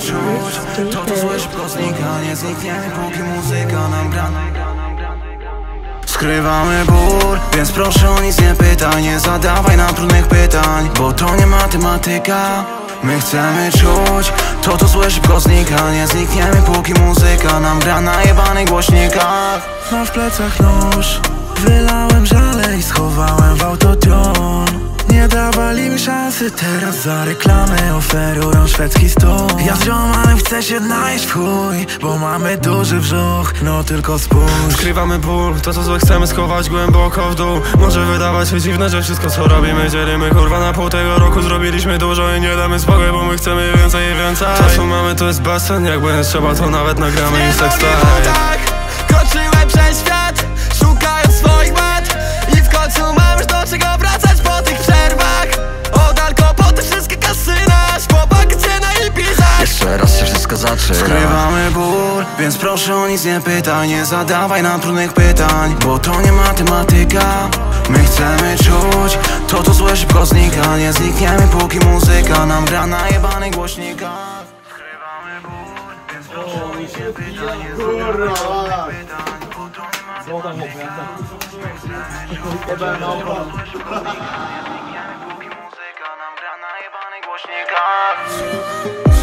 czuć To to złe szybko znika. Nie znikniemy póki muzyka nam gra. Skrywamy ból, więc proszę o nic nie pytaj. Nie zadawaj nam trudnych pytań Bo to nie matematyka. My chcemy czuć To to złe szybko znika. Nie znikniemy póki muzyka nam gra. Na jebanych głośnikach. Mam w plecach nóż Wylałem żale i schowałem teraz za reklamę oferują szwedzki stół. Ja z ziomanem chcę się najeść w chuj Bo mamy duży brzuch, no tylko spójrz. Skrywamy ból, to co złe chcemy schować głęboko w dół. Może wydawać się dziwne, że wszystko co robimy dzielimy. Kurwa na pół tego roku zrobiliśmy dużo i nie damy spokoju Bo my chcemy więcej i więcej. To co mamy to jest basen, jak będzie trzeba to nawet nagramy i sextape tak Kroczyłem przez świat więc proszę o nic nie pytaj Nie zadawaj nam trudnych pytań Bo to nie matematyka. My chcemy czuć To to złe szybko znika. Nie znikniemy póki muzyka nam gra na jebanych głośnikach. Skrywamy ból, proszę nic nie pytaj Nie zadawaj trudnych pytań to nie nam głośnikach